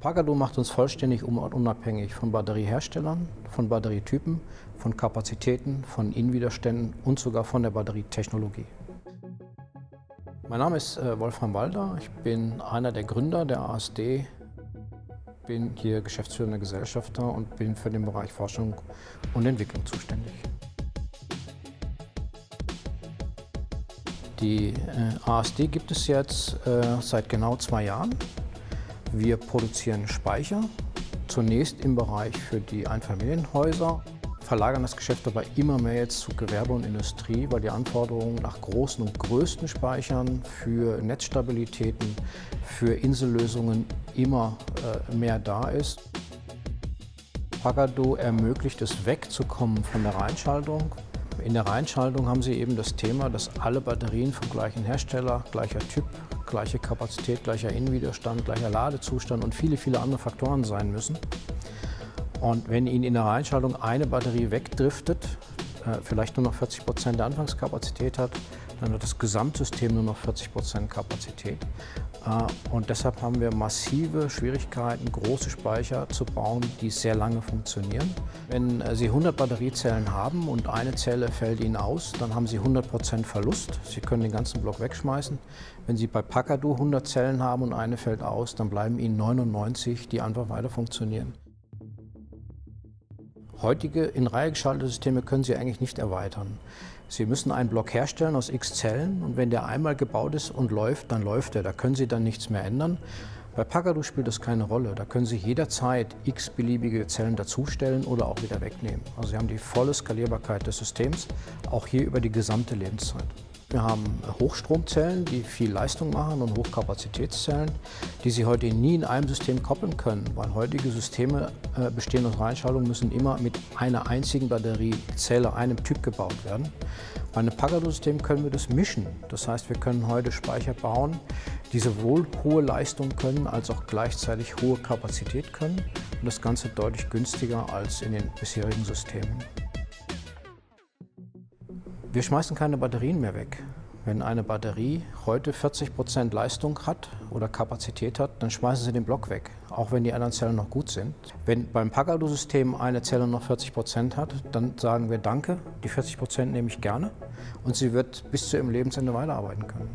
Pagado macht uns vollständig unabhängig von Batterieherstellern, von Batterietypen, von Kapazitäten, von Innenwiderständen und sogar von der Batterietechnologie. Mein Name ist äh, Wolfram Walder, ich bin einer der Gründer der ASD, bin hier geschäftsführender Gesellschafter und bin für den Bereich Forschung und Entwicklung zuständig. Die äh, ASD gibt es jetzt äh, seit genau zwei Jahren. Wir produzieren Speicher, zunächst im Bereich für die Einfamilienhäuser, verlagern das Geschäft aber immer mehr jetzt zu Gewerbe und Industrie, weil die Anforderungen nach großen und größten Speichern für Netzstabilitäten, für Insellösungen immer äh, mehr da ist. Pagado ermöglicht es wegzukommen von der Reinschaltung in der Reinschaltung haben Sie eben das Thema, dass alle Batterien vom gleichen Hersteller, gleicher Typ, gleiche Kapazität, gleicher Innenwiderstand, gleicher Ladezustand und viele, viele andere Faktoren sein müssen. Und wenn Ihnen in der Reinschaltung eine Batterie wegdriftet, äh, vielleicht nur noch 40 Prozent der Anfangskapazität hat, dann hat das Gesamtsystem nur noch 40 Prozent Kapazität. Äh, und deshalb haben wir massive Schwierigkeiten, große Speicher zu bauen, die sehr lange funktionieren. Wenn äh, Sie 100 Batteriezellen haben und eine Zelle fällt Ihnen aus, dann haben Sie 100 Prozent Verlust. Sie können den ganzen Block wegschmeißen. Wenn Sie bei Pacadu 100 Zellen haben und eine fällt aus, dann bleiben Ihnen 99, die einfach weiter funktionieren. Heutige in Reihe geschaltete Systeme können Sie eigentlich nicht erweitern. Sie müssen einen Block herstellen aus x Zellen und wenn der einmal gebaut ist und läuft, dann läuft er. Da können Sie dann nichts mehr ändern. Bei Pagado spielt das keine Rolle. Da können Sie jederzeit x beliebige Zellen dazustellen oder auch wieder wegnehmen. Also Sie haben die volle Skalierbarkeit des Systems, auch hier über die gesamte Lebenszeit. Wir haben Hochstromzellen, die viel Leistung machen und Hochkapazitätszellen, die Sie heute nie in einem System koppeln können, weil heutige Systeme äh, bestehen aus Reinschaltung, müssen immer mit einer einzigen Batteriezelle, einem Typ gebaut werden. Bei einem Pagado-System können wir das mischen. Das heißt, wir können heute Speicher bauen, die sowohl hohe Leistung können, als auch gleichzeitig hohe Kapazität können. Und das Ganze deutlich günstiger als in den bisherigen Systemen. Wir schmeißen keine Batterien mehr weg. Wenn eine Batterie heute 40 Prozent Leistung hat oder Kapazität hat, dann schmeißen Sie den Block weg, auch wenn die anderen Zellen noch gut sind. Wenn beim Pagado-System eine Zelle noch 40 Prozent hat, dann sagen wir Danke, die 40 Prozent nehme ich gerne und sie wird bis zu ihrem Lebensende weiterarbeiten können.